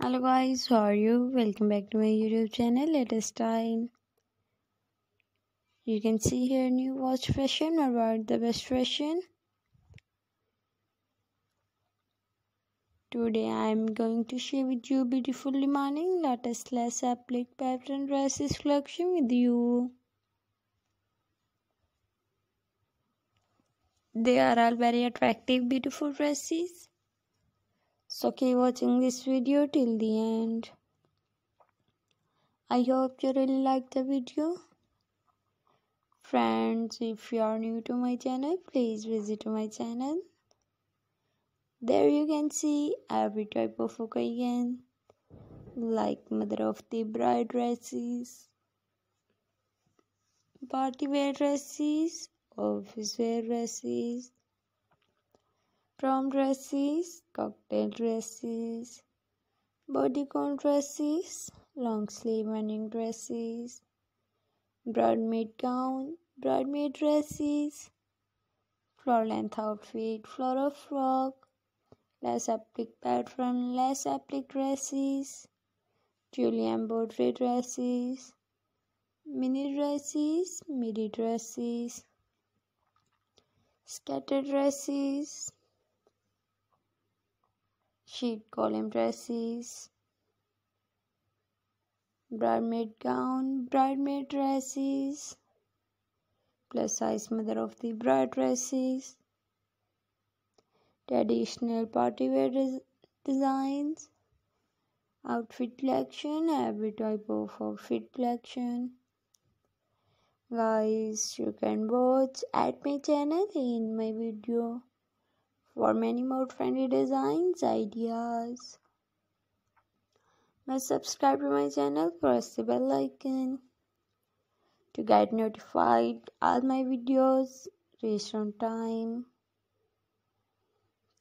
hello guys. How are you? Welcome back to my youtube channel. It is time. You can see here new watch fashion or about the best fashion today i am going to share with you beautiful morning latest lace applique pattern dresses collection with you. They are all very attractive beautiful dresses so keep watching this video till the end. I hope you really like the video. Friends if you are new to my channel please visit my channel. There you can see every type of occasion like mother of the bride dresses party wear dresses office wear dresses prom dresses, cocktail dresses, bodycon dresses, long sleeve wedding dresses, bridesmaid gown, bridesmaid dresses, floor length outfit, floral frock, lace applique pattern, lace applique dresses, Julie embroidery dresses, mini dresses, midi dresses, scattered dresses, sheath column dresses, bridesmaid gown, bridesmaid dresses, plus size mother of the bride dresses, traditional party wear des designs, outfit collection, every type of outfit collection. Guys, you can watch at my channel in my video for many more trendy designs ideas. Must subscribe to my channel, press the bell icon to get notified all my videos reach on time.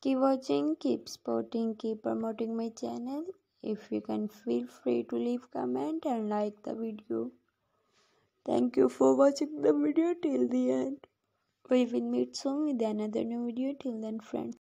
Keep watching, keep supporting, keep promoting my channel. If you can feel free to leave comment and like the video. Thank you for watching the video till the end. We will meet soon with another new video. Till then, friends.